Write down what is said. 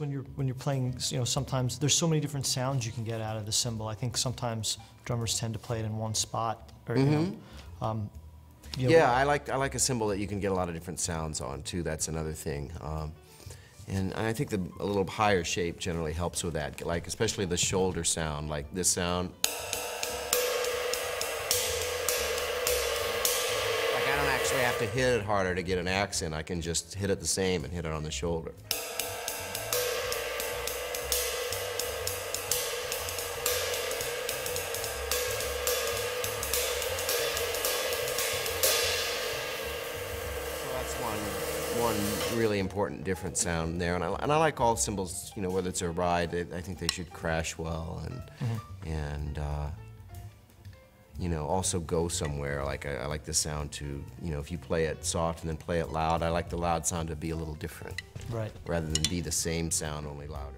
when you're when you're playing, you know, sometimes there's so many different sounds you can get out of the cymbal. I think sometimes drummers tend to play it in one spot, or you know, um, you know, Yeah, I like I like a cymbal that you can get a lot of different sounds on too. That's another thing. Um, and I think the, a little higher shape generally helps with that. Like especially the shoulder sound, like this sound. Like I don't actually have to hit it harder to get an accent. I can just hit it the same and hit it on the shoulder. That's one, one really important different sound there, and I, and I like all cymbals. You know, whether it's a ride, I I think they should crash well, and and uh, you know also go somewhere. Like I, I like the sound to you know if you play it soft and then play it loud. I like the loud sound to be a little different, right. rather than be the same sound only louder.